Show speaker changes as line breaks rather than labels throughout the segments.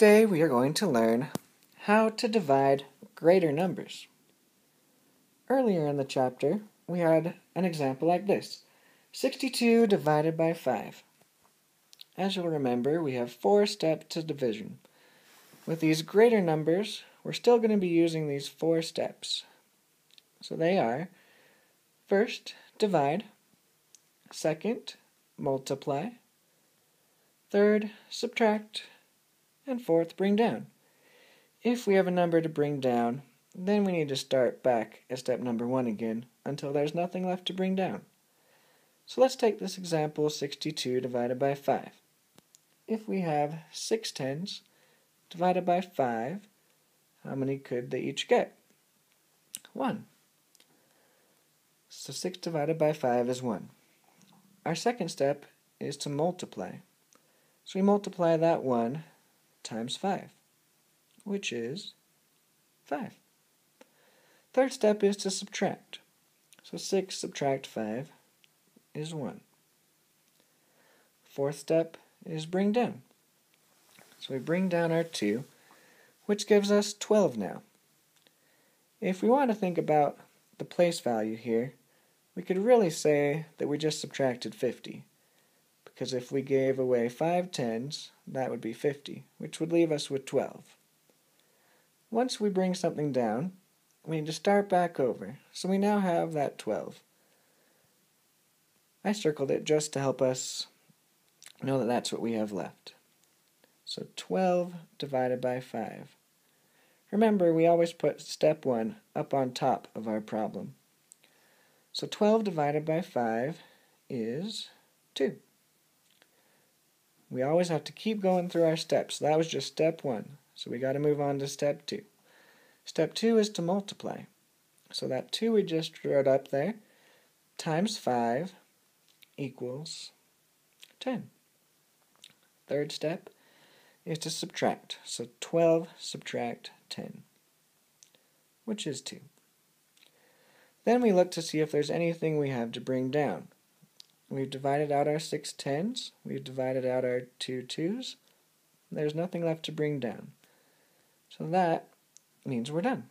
Today we are going to learn how to divide greater numbers. Earlier in the chapter, we had an example like this. 62 divided by 5. As you'll remember, we have four steps to division. With these greater numbers, we're still going to be using these four steps. So they are, first, divide, second, multiply, third, subtract, and fourth, bring down. If we have a number to bring down, then we need to start back at step number one again until there's nothing left to bring down. So let's take this example 62 divided by 5. If we have 6 tens divided by 5, how many could they each get? 1. So 6 divided by 5 is 1. Our second step is to multiply. So we multiply that 1 times 5, which is 5. Third step is to subtract. So 6 subtract 5 is 1. Fourth step is bring down. So we bring down our 2, which gives us 12 now. If we want to think about the place value here, we could really say that we just subtracted 50 because if we gave away five tens, that would be 50, which would leave us with 12. Once we bring something down, we need to start back over, so we now have that 12. I circled it just to help us know that that's what we have left. So 12 divided by 5. Remember, we always put step 1 up on top of our problem. So 12 divided by 5 is 2. We always have to keep going through our steps. That was just step one. So we got to move on to step two. Step two is to multiply. So that 2 we just wrote up there times 5 equals 10. Third step is to subtract. So 12 subtract 10, which is 2. Then we look to see if there's anything we have to bring down. We've divided out our six tens. We've divided out our two twos. There's nothing left to bring down. So that means we're done.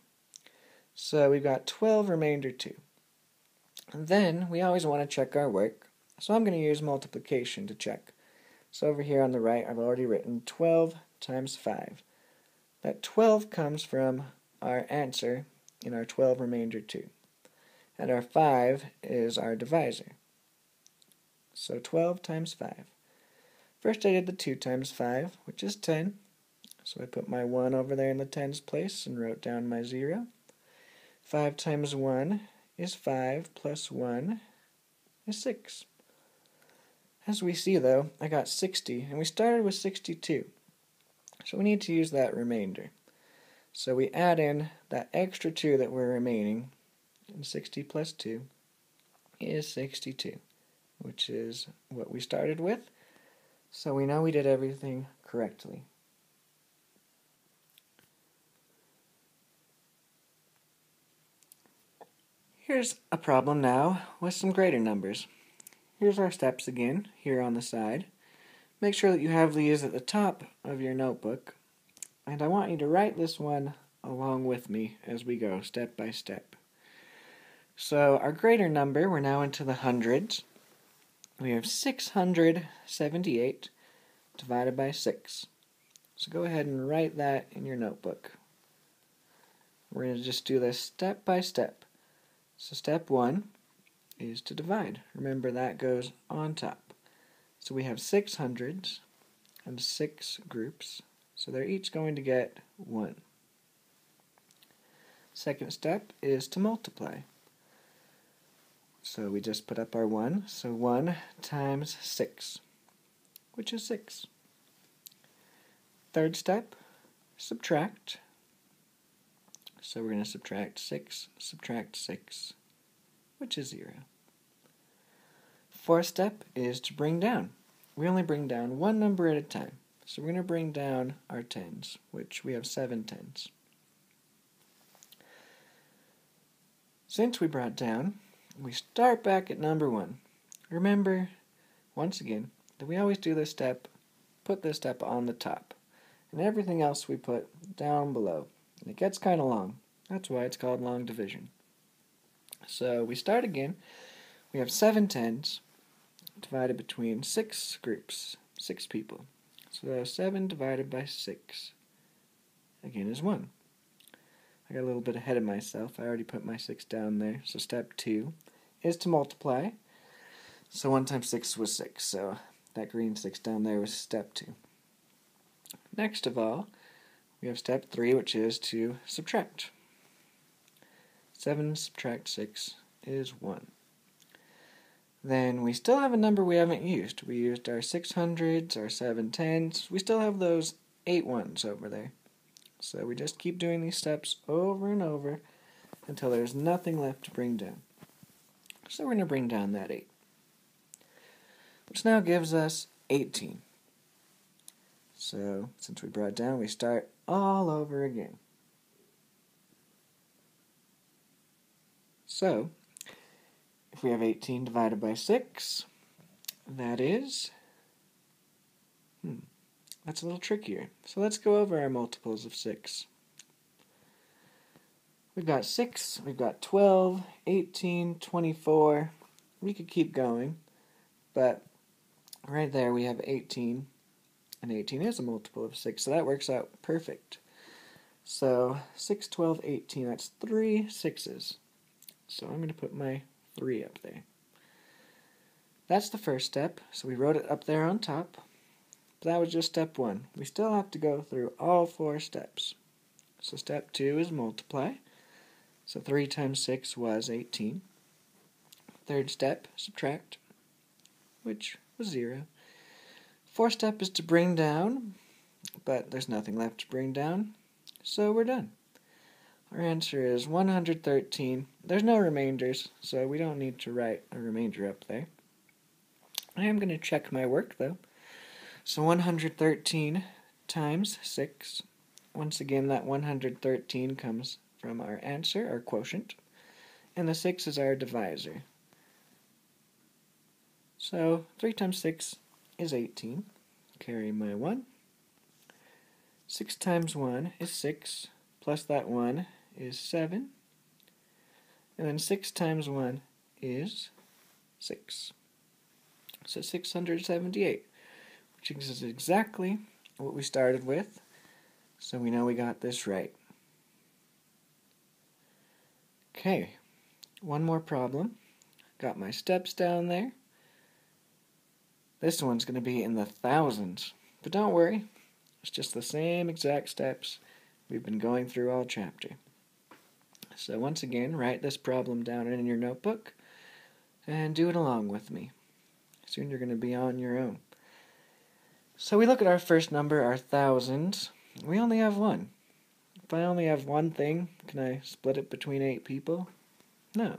So we've got 12 remainder 2. And then we always want to check our work. So I'm going to use multiplication to check. So over here on the right, I've already written 12 times 5. That 12 comes from our answer in our 12 remainder 2. And our 5 is our divisor. So 12 times 5. First I did the 2 times 5, which is 10. So I put my 1 over there in the tens place and wrote down my 0. 5 times 1 is 5, plus 1 is 6. As we see though, I got 60, and we started with 62. So we need to use that remainder. So we add in that extra 2 that we're remaining, and 60 plus 2 is 62 which is what we started with. So we know we did everything correctly. Here's a problem now with some greater numbers. Here's our steps again, here on the side. Make sure that you have these at the top of your notebook. And I want you to write this one along with me as we go, step by step. So our greater number, we're now into the hundreds we have 678 divided by 6. So go ahead and write that in your notebook. We're going to just do this step by step. So step 1 is to divide. Remember that goes on top. So we have six hundreds and 6 groups. So they're each going to get 1. Second step is to multiply. So we just put up our 1. So 1 times 6, which is 6. Third step, subtract. So we're going to subtract 6, subtract 6, which is 0. Fourth step is to bring down. We only bring down one number at a time. So we're going to bring down our tens, which we have seven tens. Since we brought down, we start back at number one. Remember, once again, that we always do this step, put this step on the top. and everything else we put down below. And it gets kind of long. That's why it's called long division. So we start again. We have seven tens divided between six groups, six people. So 7 divided by 6 again is 1. I got a little bit ahead of myself. I already put my 6 down there. So step 2 is to multiply. So 1 times 6 was 6. So that green 6 down there was step 2. Next of all, we have step 3, which is to subtract. 7 subtract 6 is 1. Then we still have a number we haven't used. We used our 600s, our 710s. We still have those 8 ones over there. So we just keep doing these steps over and over until there's nothing left to bring down. So we're going to bring down that 8. Which now gives us 18. So since we brought down, we start all over again. So if we have 18 divided by 6, that is, that's a little trickier. So let's go over our multiples of 6. We've got 6, we've got 12, 18, 24. We could keep going, but right there we have 18, and 18 is a multiple of 6, so that works out perfect. So 6, 12, 18, that's three sixes. So I'm going to put my 3 up there. That's the first step, so we wrote it up there on top. But that was just step 1. We still have to go through all four steps. So step 2 is multiply. So 3 times 6 was 18. Third step, subtract, which was 0. Fourth step is to bring down, but there's nothing left to bring down, so we're done. Our answer is 113. There's no remainders, so we don't need to write a remainder up there. I am going to check my work, though. So 113 times 6. Once again, that 113 comes from our answer, our quotient, and the 6 is our divisor. So 3 times 6 is 18. Carry my 1. 6 times 1 is 6, plus that 1 is 7. And then 6 times 1 is 6. So 678, which is exactly what we started with. So we know we got this right. Okay, one more problem. Got my steps down there. This one's going to be in the thousands. But don't worry, it's just the same exact steps we've been going through all chapter. So once again, write this problem down in your notebook and do it along with me. Soon you're going to be on your own. So we look at our first number, our thousands. We only have one. If I only have one thing, can I split it between eight people? No.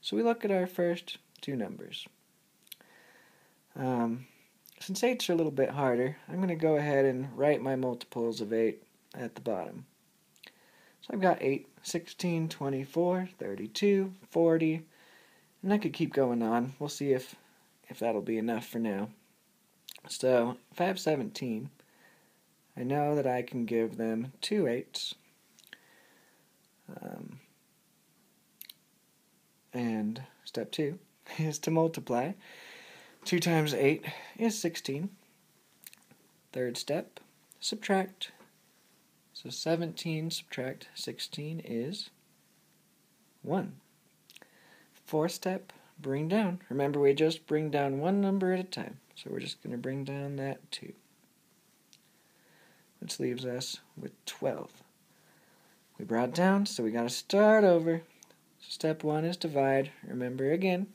So we look at our first two numbers. Um, since eight's are a little bit harder, I'm going to go ahead and write my multiples of 8 at the bottom. So I've got 8, 16, 24, 32, 40, and I could keep going on. We'll see if, if that'll be enough for now. So if I have 17, I know that I can give them two eights. Um, and step 2 is to multiply. 2 times 8 is 16. Third step, subtract so 17 subtract 16 is 1. Fourth step, bring down. Remember, we just bring down one number at a time. So we're just going to bring down that 2. Which leaves us with 12. We brought down, so we got to start over. So step 1 is divide. Remember again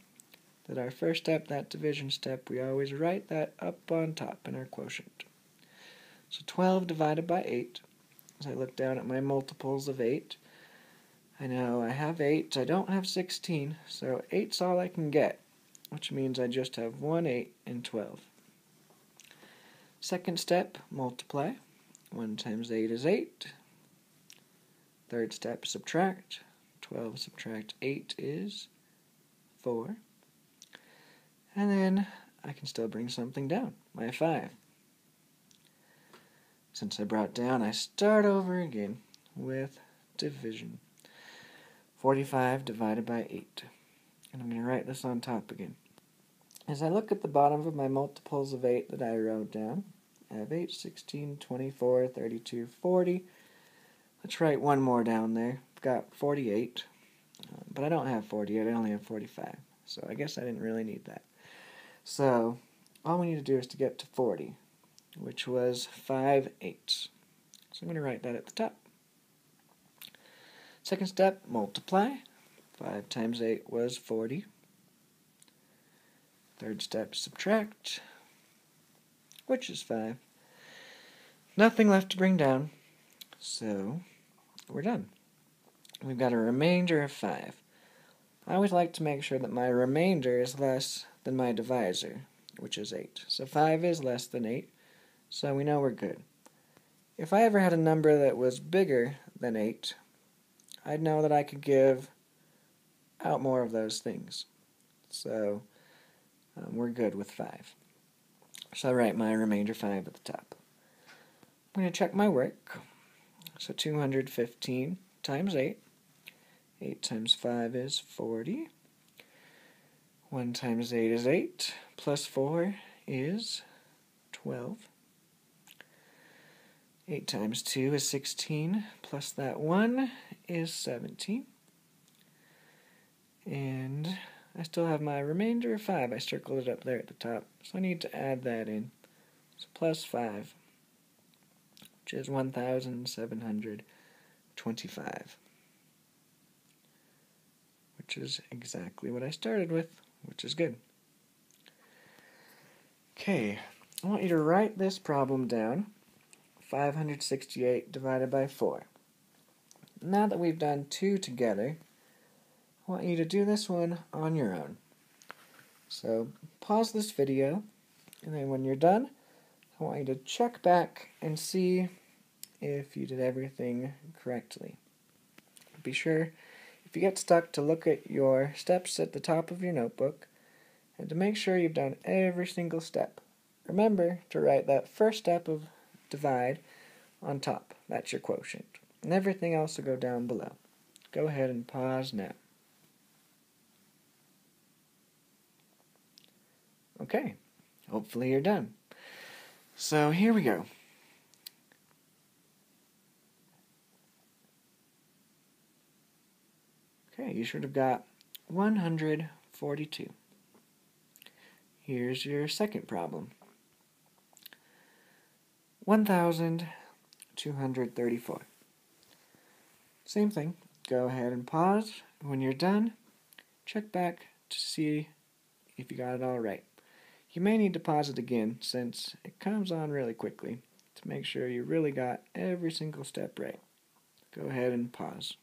that our first step, that division step, we always write that up on top in our quotient. So 12 divided by 8 as I look down at my multiples of 8. I know I have 8, I don't have 16, so 8's all I can get, which means I just have 1 8 and 12. Second step, multiply. 1 times 8 is 8. Third step, subtract. 12 subtract 8 is 4. And then I can still bring something down, my 5. Since I brought down, I start over again with division. 45 divided by 8. And I'm going to write this on top again. As I look at the bottom of my multiples of 8 that I wrote down, I have 8, 16, 24, 32, 40. Let's write one more down there. I've got 48, uh, but I don't have 48, I only have 45. So I guess I didn't really need that. So all we need to do is to get to 40, which was 5 eighths. So I'm going to write that at the top. Second step, multiply. 5 times 8 was 40. Third step, subtract, which is 5. Nothing left to bring down, so we're done. We've got a remainder of 5. I always like to make sure that my remainder is less than my divisor, which is 8. So 5 is less than 8, so we know we're good. If I ever had a number that was bigger than 8, I'd know that I could give out more of those things. So um, we're good with 5. So I write my remainder 5 at the top. I'm going to check my work. So 215 times 8. 8 times 5 is 40. 1 times 8 is 8. Plus 4 is 12. 8 times 2 is 16, plus that 1 is 17. And I still have my remainder of 5. I circled it up there at the top, so I need to add that in. So plus 5, which is 1,725. Which is exactly what I started with, which is good. Okay, I want you to write this problem down 568 divided by 4. Now that we've done two together, I want you to do this one on your own. So pause this video, and then when you're done, I want you to check back and see if you did everything correctly. Be sure, if you get stuck, to look at your steps at the top of your notebook, and to make sure you've done every single step. Remember to write that first step of divide on top. That's your quotient. And everything else will go down below. Go ahead and pause now. Okay, hopefully you're done. So here we go. Okay, you should have got 142. Here's your second problem. 1,234. Same thing. Go ahead and pause. When you're done, check back to see if you got it all right. You may need to pause it again since it comes on really quickly to make sure you really got every single step right. Go ahead and pause.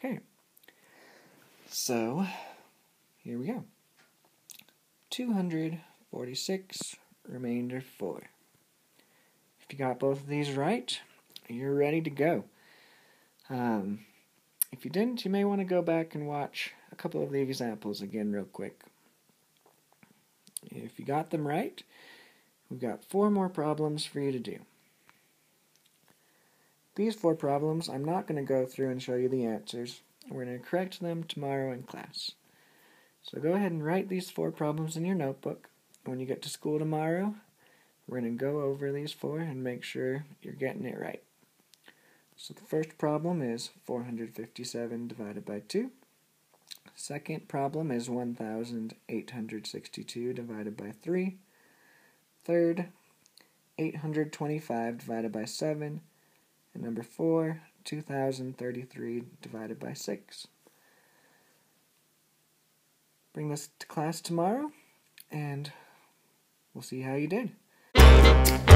Okay. So, here we go. 246, remainder 4. If you got both of these right, you're ready to go. Um, if you didn't, you may want to go back and watch a couple of the examples again real quick. If you got them right, we've got four more problems for you to do. These four problems, I'm not going to go through and show you the answers. We're going to correct them tomorrow in class. So go ahead and write these four problems in your notebook. When you get to school tomorrow, we're going to go over these four and make sure you're getting it right. So the first problem is 457 divided by 2. Second problem is 1,862 divided by 3. Third, 825 divided by 7. And number 4, 2,033 divided by 6 bring this to class tomorrow, and we'll see how you did you